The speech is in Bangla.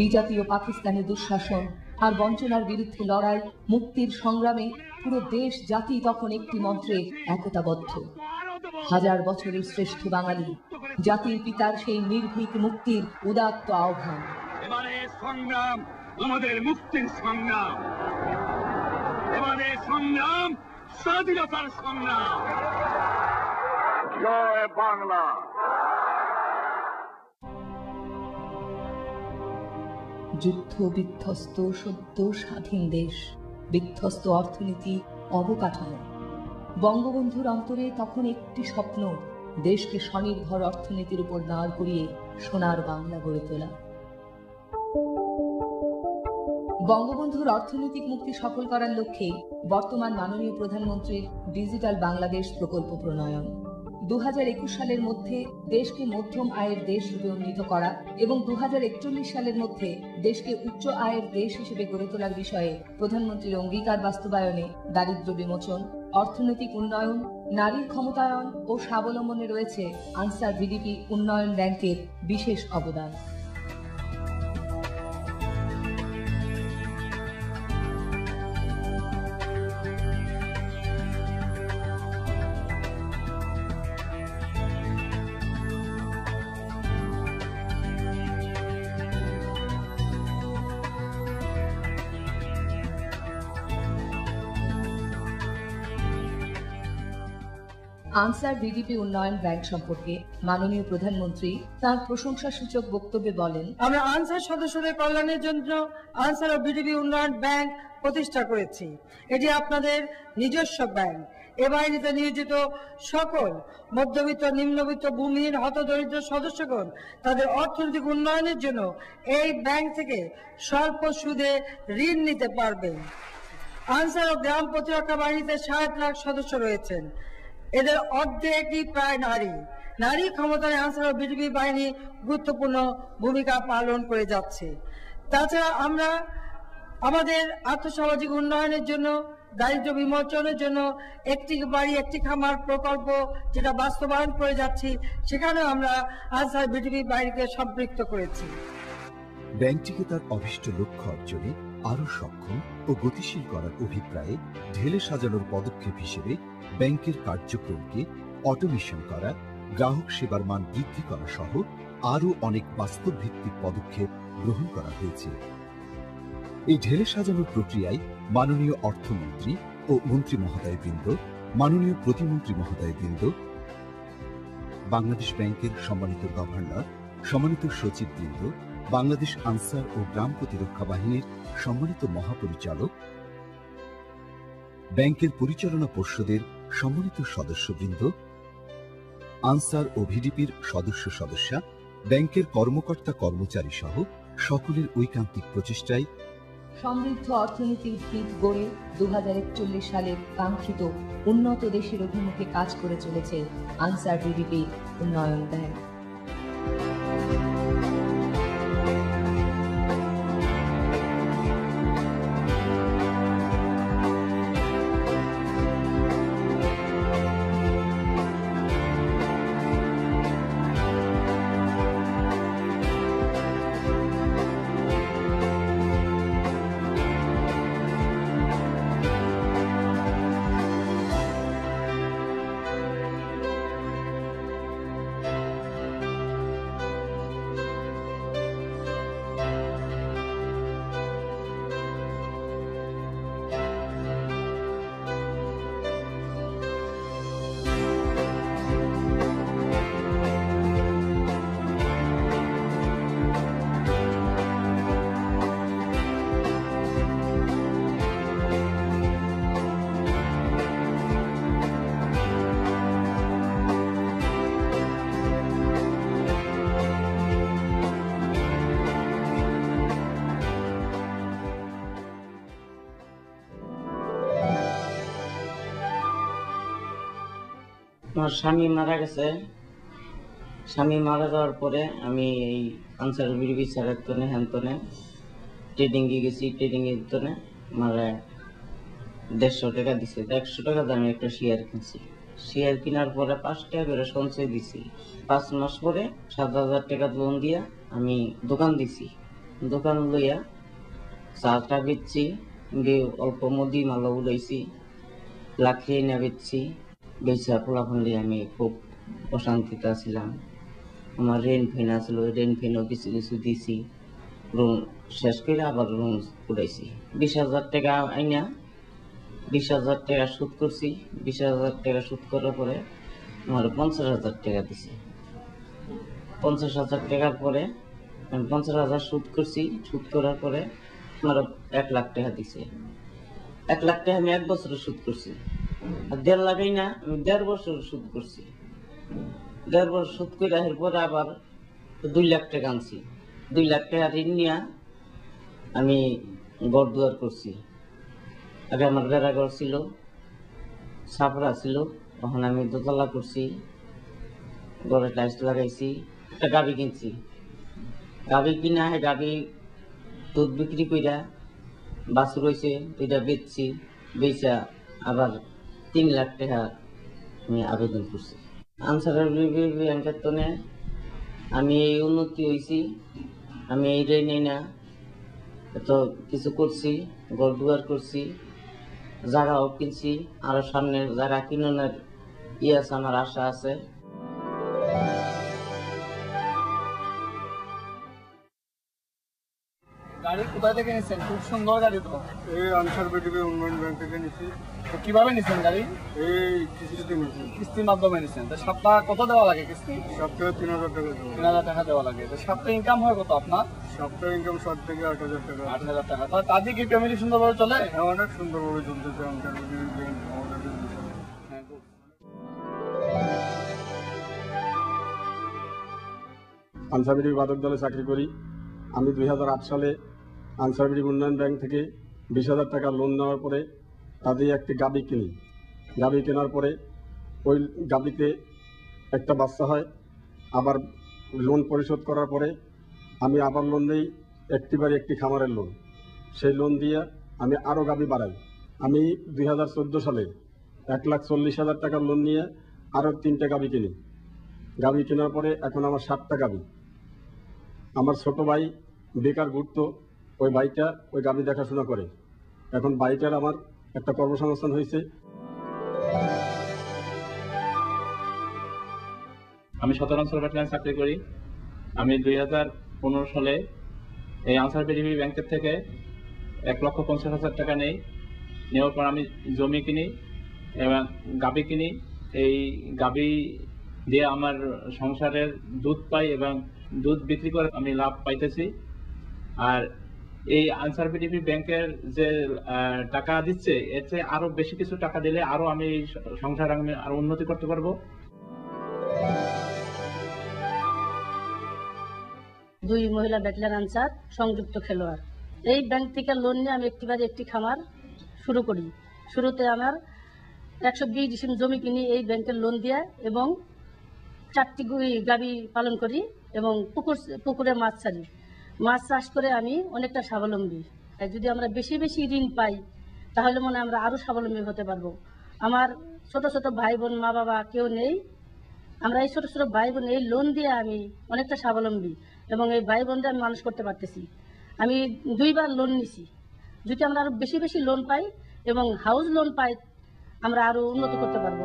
বিজাতীয় পাকিস্তানি দুঃশাসন আর বঞ্চনার বিরুদ্ধে লড়াই মুক্তির সংগ্রামে পুরো দেশ জাতি তখন একটি মন্ত্রে একতাবদ্ধ। হাজার বছরের শ্রেষ্ঠ বাঙালি জাতির পিতার সেই নির্ভীক মুক্তির উদাত্ত আহ্বান। এবারে সংগ্রাম আমাদের মুক্তির সংগ্রাম। এবারে সংগ্রাম স্বাধীনতার সংগ্রাম। জয় বাংলা। যুদ্ধ বিধ্বস্ত সদ্য স্বাধীন দেশ, বিধ্বস্ত অর্থনীতি, অবকাঠামো। বঙ্গবন্ধুর অন্তরে তখন একটি স্বপ্ন, দেশকে স্বনির্ভর অর্থনীতির উপর দাঁড় করিয়ে সোনার বাংলা গড়ে তোলা। বঙ্গবন্ধুর অর্থনৈতিক মুক্তি সফল করার লক্ষ্যে বর্তমান মাননীয় প্রধানমন্ত্রীর ডিজিটাল বাংলাদেশ প্রকল্প প্রণয়ন। দু সালের মধ্যে দেশকে মধ্যম আয়ের দেশ রূপে উন্নীত করা এবং দু হাজার একচল্লিশ সালের মধ্যে দেশকে উচ্চ আয়ের দেশ হিসেবে গড়ে তোলার বিষয়ে প্রধানমন্ত্রীর অঙ্গীকার বাস্তবায়নে দারিদ্র বিমোচন, অর্থনৈতিক উন্নয়ন, নারীর ক্ষমতায়ন ও স্বাবলম্বনে রয়েছে আনসার জিডিপি উন্নয়ন ব্যাংকের বিশেষ অবদান। আনসার ভিডিপি উন্নয়ন ব্যাংক সম্পর্কে মাননীয় প্রধানমন্ত্রী তার প্রশংসা সূচক বক্তব্যে বলেন, আমরা আনসার সদস্যদের কল্যাণের জন্য আনসার ও বিডিবি উন্নয়ন ব্যাংক প্রতিষ্ঠা করেছি। এটি আপনাদের নিজস্ব ব্যাংক। এ বাহিনীতে নিয়োজিত সকল মধ্যবিত্ত, নিম্নবিত্ত, ভূমিহীন, হতদরিদ্র সদস্যগণ তাদের অর্থনৈতিক উন্নয়নের জন্য এই ব্যাংক থেকে স্বল্প সুদে ঋণ নিতে পারবেন আনসার ও গ্রাম প্রতিরক্ষা বাহিনীতে ষাট লাখ সদস্য রয়েছেন। এদের অর্ধেকই প্রায় নারী। নারী ক্ষমতায় আনসার ও বিজেপি বাহিনী গুরুত্বপূর্ণ ভূমিকা পালন করে যাচ্ছে। তাছাড়া আমরা আমাদের আর্থসামাজিক উন্নয়নের জন্য, দারিদ্র বিমোচনের জন্য একটি বাড়ি, একটি খামার প্রকল্প যেটা বাস্তবায়ন করে যাচ্ছি, সেখানেও আমরা আনসার বিজেপি বাহিনীকে সম্পৃক্ত করেছি। ব্যাংকটিকে তার অভিষ্ট লক্ষ্য অর্জনে আরও সক্ষম ও গতিশীল করার অভিপ্রায়ে ঢেলে সাজানোর পদক্ষেপ হিসেবে ব্যাংকের কার্যক্রমকে অটোমেশন করা, গ্রাহক সেবার মান বৃদ্ধি করা সহ আরও অনেক বাস্তব ভিত্তিক পদক্ষেপ গ্রহণ করা হয়েছে। এই ঢেলে সাজানোর প্রক্রিয়ায় মাননীয় অর্থমন্ত্রী ও মন্ত্রী মহোদয়বৃন্দ, মাননীয় প্রতিমন্ত্রী মহোদয় মহোদয়বৃন্দ, বাংলাদেশ ব্যাংকের সম্মানিত গভর্নর, সম্মানিত সচিব সচিববৃন্দ বাংলাদেশ আনসার ও গ্রাম প্রতিরক্ষা বাহিনীর সম্মানিত মহাপরিচালক, ব্যাংকের পরিচালনা পর্ষদের সম্মানিত সদস্যবৃন্দ, আনসার ও ভিডিপির সদস্য সদস্যা, ব্যাংকের কর্মকর্তা কর্মচারী সহ সকলের ঐকান্তিক প্রচেষ্টায় সমৃদ্ধ অর্থনীতির ভিত গড়ে দু সালের কাঙ্ক্ষিত উন্নত দেশের অভিমুখে কাজ করে চলেছে আনসার ভিডিপি উন্নয়ন ব্যাংক। আমার স্বামী মারা গেছে। স্বামী মারা যাওয়ার পরে আমি এই আনসার বিড়ি ছাড়ের তনে হ্যান্তনে ট্রেডিং এ গেছি ট্রেডিং এর তনে মারা দেড়শো টাকা দিছে। একশো টাকা দামে একটা শেয়ার কিনছি। শেয়ার কেনার পরে পাঁচ টাকা করে সঞ্চয় দিছি। পাঁচ মাস পরে সাত হাজার টাকা লোন দিয়া আমি দোকান দিছি। দোকান লইয়া চাটা বেচছি অল্প মুদি মালা উড়াইছি, লাখি এনে বেচছি। বেচা দিয়ে আমি খুব অশান্তিতে ছিলাম আমার রেন ফেন আসলো রেন ফেনও কিছু কিছু দিছি। লোন শেষ করে আবার লোন উড়াইছি বিশ হাজার টাকা আইনা, বিশ হাজার টাকা সুদ করছি। বিশ হাজার টাকা সুদ করার পরে আমার পঞ্চাশ হাজার টাকা দিছে। পঞ্চাশ হাজার টাকার পরে আমি পঞ্চাশ হাজার সুদ করছি। সুদ করার পরে আমার এক লাখ টাকা দিছে। এক লাখ টাকা আমি এক বছরে সুদ করছি। দেড় লাখই না, আমি দেড় বছর সুদ করছি। দেড় বছর সুদ করে আসার পরে আবার দুই লাখ টাকা আনছি। দুই লাখ টাকা ঋণ নিয়ে আমি ঘর দুয়ার করছি। আগে আমার বেড়া ঘর ছিল সাপড়া ছিল, তখন আমি দোতলা করছি, ঘরে টাইলস লাগাইছি, একটা গাবি কিনছি। গাবি কিনা হয় গাবি দুধ বিক্রি কইরা বাছুর হয়েছে দুইটা বেচছি বেচা আবার তিন লাখ টাকা আমি আবেদন করছি। আনসার তনে আমি এই উন্নতি হয়েছি। আমি এই রে নেই না। এত কিছু করছি, ঘর দুয়ার করছি, জায়গাও কিনছি, আরও সামনে যারা কিনোনার ইয়ে আছে, আমার আশা আছে। গাড়ি কোথা থেকে নিচ্ছেন খুব সুন্দর গাড়ি তো। এই আনসার বিডিবি উন্নয়ন ব্যাংক থেকে তো কীভাবে নিচ্ছেন গাড়ি? এই কিস্তিতে নিচ্ছি কিস্তির মাধ্যমে নিচ্ছেন তো সপ্তাহ কত দেওয়া লাগে কিস্তি? সপ্তাহে তিন হাজার টাকা তিন হাজার টাকা দেওয়া লাগে। তো সপ্তাহে ইনকাম হয় কত আপনার? সপ্তাহে ইনকাম সাত থেকে আট হাজার টাকা। আট হাজার টাকা। তো কি ফ্যামিলি সুন্দরভাবে চলে? হ্যাঁ অনেক সুন্দরভাবে চলতেছে আনসার ব্যাংক। হ্যাঁ, বাদক দলে চাকরি করি। আমি দুই হাজার আট সালে আনসারবিডি উন্নয়ন ব্যাংক থেকে বিশ হাজার টাকা লোন নেওয়ার পরে তাদের একটি গাবি কিনি। গাবি কেনার পরে ওই গাবিতে একটা বাচ্চা হয়, আবার লোন পরিশোধ করার পরে আমি আবার লোন নেই একটি বাড়ি একটি খামারের লোন সেই লোন দিয়ে আমি আরও গাবি বাড়াই। আমি দুই হাজার চোদ্দ সালে এক লাখ চল্লিশ হাজার টাকার লোন নিয়ে আরও তিনটে গাবি কিনি। গাবি কেনার পরে এখন আমার সাতটা গাবি। আমার ছোট ভাই বেকার ঘুরতো ওই ভাইটা ওই গাবি দেখাশোনা করে। এখন বাইটার আমার একটা কর্মসংস্থান হয়েছে। আমি সদর অঞ্চল ব্যাটালিয়ান চাকরি করি। আমি দুই হাজার পনেরো সালে এই আনসার বিডিবি ব্যাংকের থেকে এক লক্ষ পঞ্চাশ হাজার টাকা নেই। নেওয়ার পর আমি জমি কিনি এবং গাবি কিনি। এই গাবি দিয়ে আমার সংসারের দুধ পাই এবং দুধ বিক্রি করে আমি লাভ পাইতেছি। আর এই আনসার বিডিবি ব্যাংকের যে টাকা দিচ্ছে চেয়ে আরও বেশি কিছু টাকা দিলে আরও আমি সংসার আমি আরও উন্নতি করতে পারব। দুই মহিলা ব্যাটলার আনসার, সংযুক্ত খেলোয়াড়। এই ব্যাংক থেকে লোন নিয়ে আমি একটি বাজে একটি খামার শুরু করি। শুরুতে আমার একশো বিশ জমি কিনি এই ব্যাংকের লোন দিয়ে এবং চারটি গাভী পালন করি এবং পুকুর, পুকুরে মাছ ছাড়ি। মাছ চাষ করে আমি অনেকটা স্বাবলম্বী। যদি আমরা বেশি বেশি ঋণ পাই, তাহলে মনে আমরা আরও স্বাবলম্বী হতে পারব। আমার ছোট ছোট ভাই বোন মা বাবা কেউ নেই। আমরা এই ছোট ছোট ভাই বোন এই লোন দিয়ে আমি অনেকটা স্বাবলম্বী এবং এই ভাই বোনদের আমি মানুষ করতে পারতেছি। আমি দুইবার লোন নিছি। যদি আমরা আরও বেশি বেশি লোন পাই এবং হাউস লোন পাই, আমরা আরও উন্নতি করতে পারব।